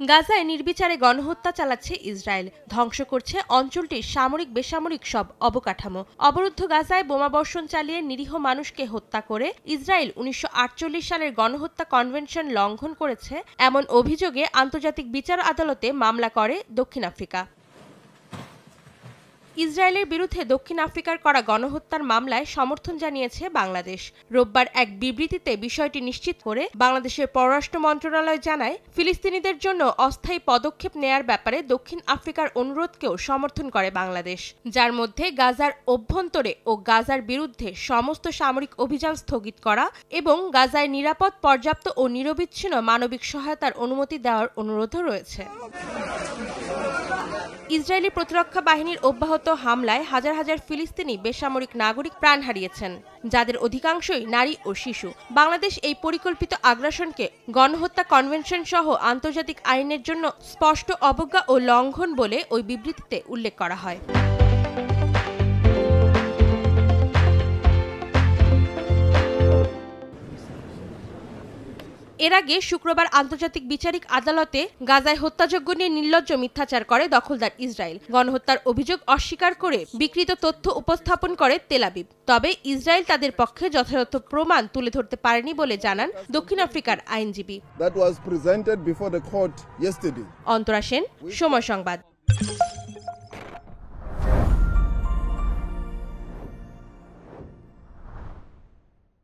গাজায় নির্বিচারে গণহত্যা চালাচ্ছে ইসরায়েল। ধ্বংস করছে অঞ্চলটির সামরিক, বেসামরিক সব অবকাঠামো। অবরুদ্ধ গাজায় বোমাবর্ষণ চালিয়ে নিরীহ মানুষকে হত্যা করে ইসরায়েল উনিশশো আটচল্লিশ সালের গণহত্যা কনভেনশন লঙ্ঘন করেছে। এমন অভিযোগে আন্তর্জাতিক বিচার আদালতে মামলা করে দক্ষিণ আফ্রিকা। ইসরায়েলের বিরুদ্ধে দক্ষিণ আফ্রিকার করা গণহত্যার মামলায় সমর্থন জানিয়েছে বাংলাদেশ। রোববার এক বিবৃতিতে বিষয়টি নিশ্চিত করে বাংলাদেশের পররাষ্ট্র মন্ত্রণালয় জানায়, ফিলিস্তিনিদের জন্য অস্থায়ী পদক্ষেপ নেয়ার ব্যাপারে দক্ষিণ আফ্রিকার অনুরোধকেও সমর্থন করে বাংলাদেশ। যার মধ্যে গাজার অভ্যন্তরে ও গাজার বিরুদ্ধে সমস্ত সামরিক অভিযান স্থগিত করা এবং গাজায় নিরাপদ, পর্যাপ্ত ও নিরবিচ্ছিন্ন মানবিক সহায়তার অনুমতি দেওয়ার অনুরোধও রয়েছে। ইসরায়েলি প্রতিরক্ষা বাহিনীর অব্যাহত হামলায় হাজার হাজার ফিলিস্তিনি বেসামরিক নাগরিক প্রাণ হারিয়েছেন, যাদের অধিকাংশই নারী ও শিশু। বাংলাদেশ এই পরিকল্পিত আগ্রাসনকে গণহত্যা কনভেনশন সহ আন্তর্জাতিক আইনের জন্য স্পষ্ট অবজ্ঞা ও লঙ্ঘন বলে ওই বিবৃতিতে উল্লেখ করা হয়। এর আগে শুক্রবার আন্তর্জাতিক বিচারিক আদালতে গাজায় হত্যাযজ্ঞ নিয়ে নির্লজ্জ মিথ্যাচার করে দখলদার ইসরায়েল। গণহত্যার অভিযোগ অস্বীকার করে বিকৃত তথ্য উপস্থাপন করে তেলাবিব তবে ইসরায়েল তাদের পক্ষে যথাযথ প্রমাণ তুলে ধরতে পারেনি বলে জানান দক্ষিণ আফ্রিকার আইনজীবী. অন্তরা সেন সময় সংবাদ।